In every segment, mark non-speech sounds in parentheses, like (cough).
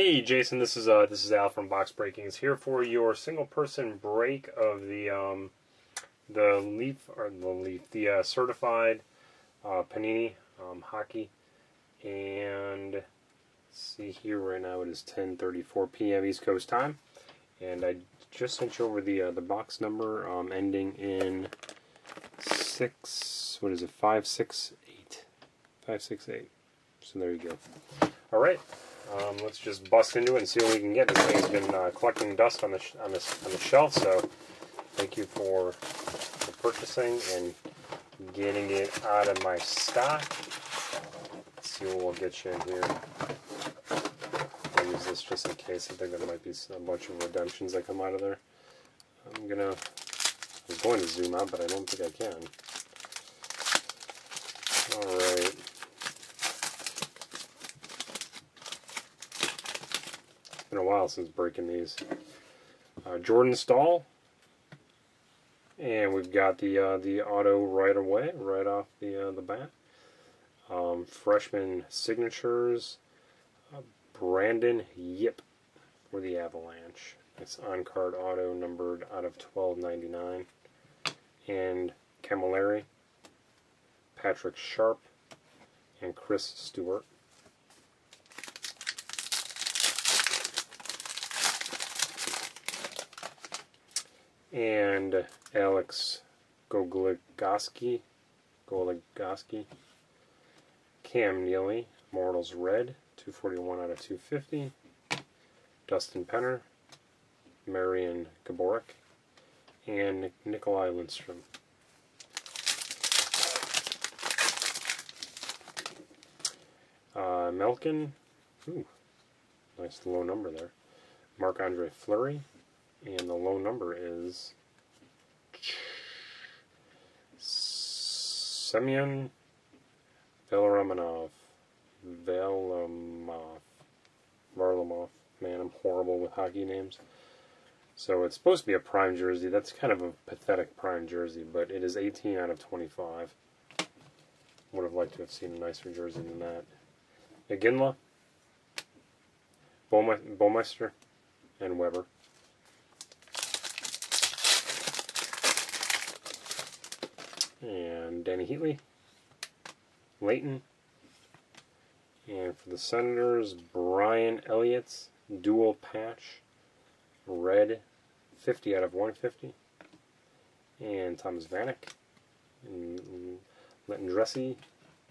Hey Jason, this is uh this is Al from Box Breakings here for your single person break of the um the leaf or the leaf the uh, certified uh, Panini um, hockey. And see here right now it is 10:34 p.m. East Coast time. And I just sent you over the uh, the box number um, ending in six what is it five six eight. Five six eight. So there you go. All right um, let's just bust into it and see what we can get. This thing's been uh, collecting dust on the on the on the shelf, so thank you for, for purchasing and getting it out of my stock. Let's see what we'll get you in here. I'll use this just in case. I think there might be a bunch of redemptions that come out of there. I'm gonna. I was going to zoom out, but I don't think I can. All right. been a while since breaking these. Uh, Jordan Staal, and we've got the uh, the auto right away, right off the uh, the bat. Um, freshman signatures, uh, Brandon Yip for the Avalanche. It's on card auto numbered out of 1299, and Cammalleri, Patrick Sharp, and Chris Stewart. And Alex Goligoski, Goligoski, Cam Neely, Mortals Red, 241 out of 250, Dustin Penner, Marian Gaborik, and Nikolai Lindstrom. Uh, Malkin, ooh, nice low number there. Marc Andre Fleury, and the low number is Semyon Velaramanov. Velamov. Varlamov. Man, I'm horrible with hockey names. So it's supposed to be a prime jersey. That's kind of a pathetic prime jersey, but it is 18 out of 25. Would have liked to have seen a nicer jersey than that. Iginla, Bouwmeester, and Weber. And Dany Heatley, Leighton, and for the Senators, Brian Elliott's dual patch, red, 50 out of 150, and Thomas Vanek, and Lenton Dressy,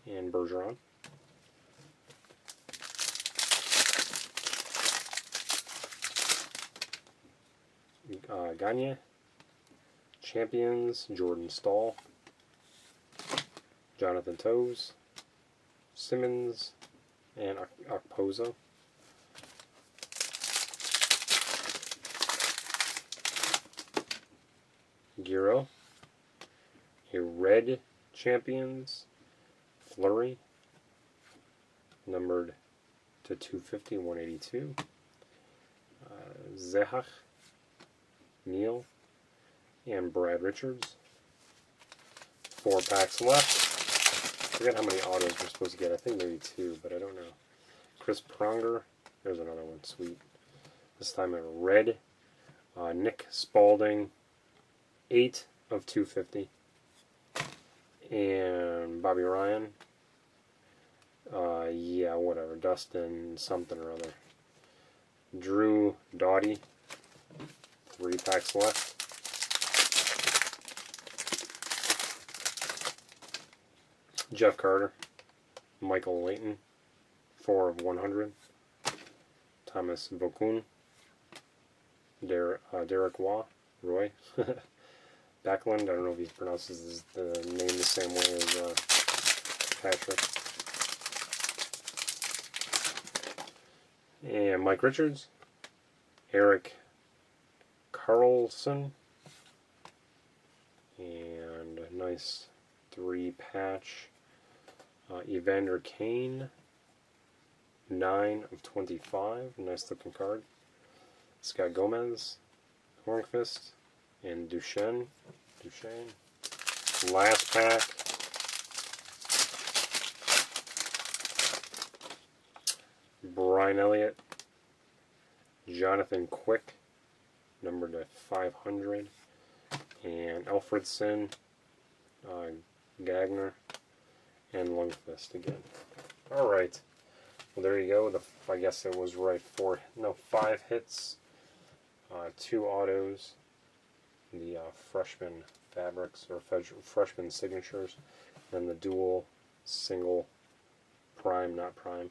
and Bergeron. Uh, Gagne, Champions, Jordan Staal, Jonathan Toews, Simmons, and Okposo. Giroux, a red champions, Fleury, numbered to 250, 182. Uh, Zehach, Neal, and Brad Richards. Four packs left forget how many autos we're supposed to get. I think maybe two, but I don't know. Chris Pronger. There's another one. Sweet. This time in red. Uh, Nick Spaling. 8 of 250. And Bobby Ryan. Uh, yeah, whatever. Dustin something or other. Drew Doughty. Three packs left. Jeff Carter, Michael Leighton, 4 of 100, Thomas Vokoun, Der, uh, Derek Waugh, Roy, (laughs) Backlund, I don't know if he pronounces the name the same way as uh, Patrick, and Mike Richards, Erik Karlsson, and a nice three patch uh, Evander Kane, 9 of 25. Nice looking card. Scott Gomez, Hornqvist, and Duchene. Duchene. Last pack. Brian Elliott, Jonathan Quick, number to 500, and Alfredsson, uh, Gagner, and Lundqvist again. All right. Well, there you go. The, I guess it was right. Four, no, five hits, uh, two autos, the uh, freshman fabrics or freshman signatures, and the dual single prime, not prime,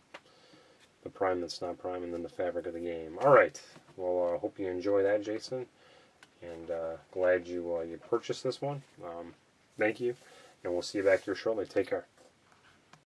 the prime that's not prime, and then the fabric of the game. All right. Well, I uh, hope you enjoy that, Jason, and uh, glad you uh, you purchased this one. Um, thank you, and we'll see you back here shortly. Take care.